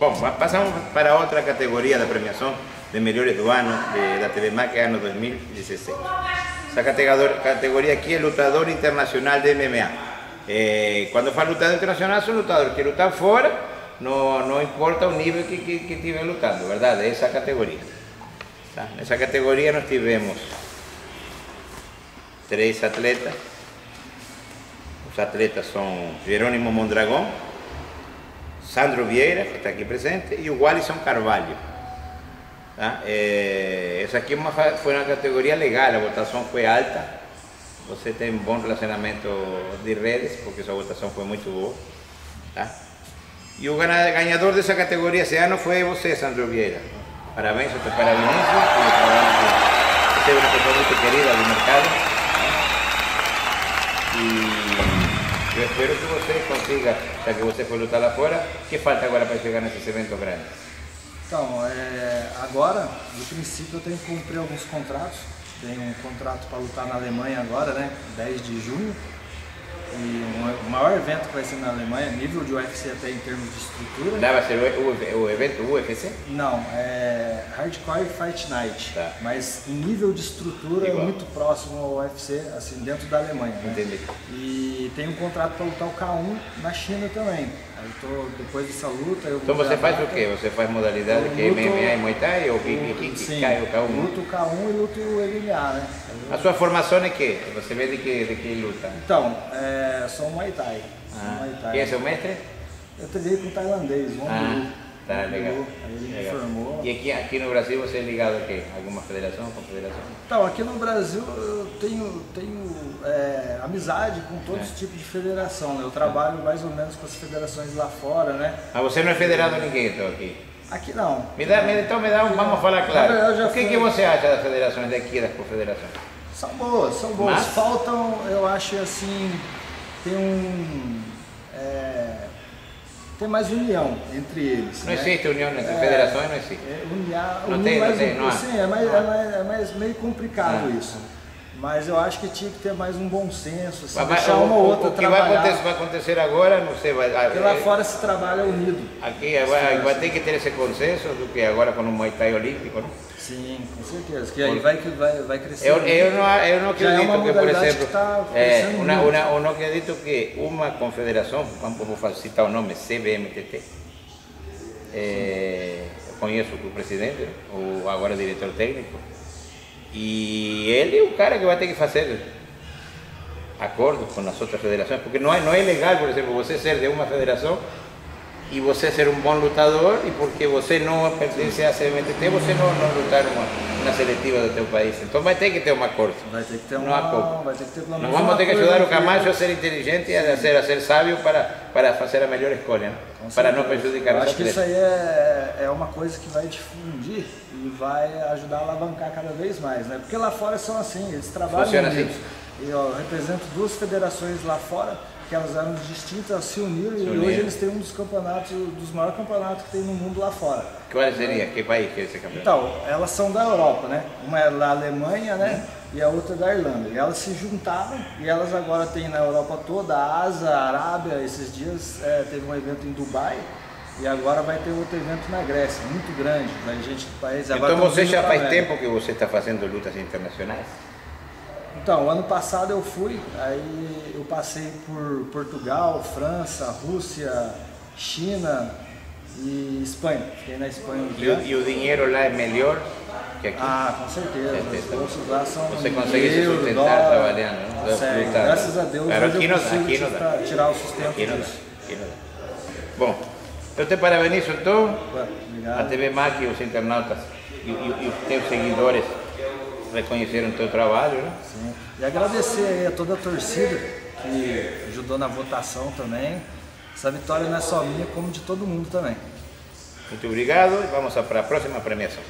Bom, passamos para outra categoria da premiação de melhores do ano de, da TV MAC, ano 2016. Essa categoria aqui é lutador internacional de MMA. É, quando falo lutador internacional, são lutadores que lutam fora, não, não importa o nível que, que, que estiver lutando, verdade? Essa categoria. Tá? Nessa categoria nós tivemos três atletas. Os atletas são Jerônimo Mondragón, Sandro Vieira, que está aqui presente, e o Wallison Carvalho. Tá? É, essa aqui uma, foi uma categoria legal, a votação foi alta. Você tem um bom relacionamento de redes, porque sua votação foi muito boa. Tá? E o ganhador dessa categoria esse ano foi você, Sandro Vieira. Parabéns, eu te parabenizo. Você é uma pessoa muito querida do mercado. E eu espero que você consiga, já que você foi lutar lá fora, que falta agora para chegar nesses eventos grandes? Então, é, agora, no princípio, eu tenho que cumprir alguns contratos. Tenho um contrato para lutar na Alemanha agora, né? 10 de junho. E o maior evento que vai ser na Alemanha, nível de UFC até em termos de estrutura. Lá vai ser o, o, o evento UFC? Não, é Hardcore Fight Night. Tá. Mas em nível de estrutura Igual. muito próximo ao UFC, assim, dentro da Alemanha. né? Entendi. E tem um contrato para lutar o K1 na China também. Aí eu tô, depois dessa luta, eu Então você faz o quê? Você faz modalidade Eu que é MMA e Muay Thai ou que, cai o K1? luto o K1 e luto o MMA, né? A sua formação é que? Você vê de que, de que luta? Então, é, sou um Muay Thai. Sou Ah, Muay Thai. quem é seu mestre? Eu treinei com um tailandês, um Ah, tá, legal. Aí ele me legal. formou. E aqui, aqui no Brasil você é ligado a quê? Alguma federação, confederação? Então, aqui no Brasil eu tenho, tenho é, amizade com todos É. os tipos de federação. né? Eu trabalho mais ou menos com as federações lá fora, né? Ah, você não é federado a ninguém então aqui? Aqui não. Me dá, me, então me dá um, vamos falar claro. O que, fui- que você acha das federações daqui, das confederações? São boas, são boas. Mas- Faltam, eu acho assim, tem um. é, tem mais união entre eles. Não né? existe união entre É, federações, não existe. É, unir, Não tem, não tem, não há. Sim, é mais, é mais, é mais meio complicado Ah, isso. Mas eu acho que tinha que ter mais um bom senso, assim, Mas, deixar uma ou outra o que vai acontecer, vai acontecer agora, não sei, vai, Porque lá fora se trabalha unido. aqui vai, vai ter que ter esse consenso do que agora com o Muay Thai olímpico, não? Sim, com certeza. Que aí vai, vai, vai crescer. Eu, eu, não, eu não é acredito uma que, por exemplo, que tá é, uma, uma, eu não acredito que uma confederação, vamos citar o nome, CBMTT, é, eu conheço o presidente, o agora diretor técnico, e ele é o cara que vai ter que fazer acordos com as outras federações, porque não é, não é legal, por exemplo, você ser de uma federação e você ser um bom lutador e porque você não pertence à CBMTT, você não, não lutar uma, uma seletiva do teu país. Então vai ter que ter um acordo. Vai ter que ter Não há uma. como. Vai ter que ter Nós menos vamos uma ter que ajudar o Camacho a ser inteligente e a ser, a ser sábio para, para fazer a melhor escolha, né? Para não prejudicar os acho que isso atletas. aí é, é uma coisa que vai difundir e vai ajudar a alavancar cada vez mais, né? Porque lá fora são assim, eles trabalham Funciona assim. Eu represento duas federações lá fora, que elas eram distintas, elas se uniram e uniram. hoje eles têm um dos campeonatos, dos maiores campeonatos que tem no mundo lá fora. Qual seria? Que país que é esse campeonato? Então, elas são da Europa, né? Uma é da Alemanha, né? Uhum. E a outra da Irlanda. E elas se juntaram e elas agora têm na Europa toda, a Ásia, a Arábia. Esses dias é, teve um evento em Dubai e agora vai ter outro evento na Grécia, muito grande. Vai gente do país. Agora então você já faz tempo que você está fazendo lutas internacionais? Então, ano passado eu fui, aí eu passei por Portugal, França, Rússia, China e Espanha. Fiquei na Espanha um E e o dinheiro lá é melhor que aqui? Ah, com certeza. Os bolsos lá são Você consegue se sustentar dólar. trabalhando, né? Consegue. Lutar. Graças a Deus, hoje aqui eu não, aqui não dá. tirar- o sustento Aqui não dá. disso. Aqui não dá. Bom, eu te parabenizo então. Ué, A Obrigado. TV MAC e os internautas e, e- e os teus seguidores reconheceram o teu trabalho, né? Sim. E agradecer a toda a torcida que ajudou na votação também. Essa vitória não é só minha, como de todo mundo também. Muito obrigado e vamos para a próxima premiação.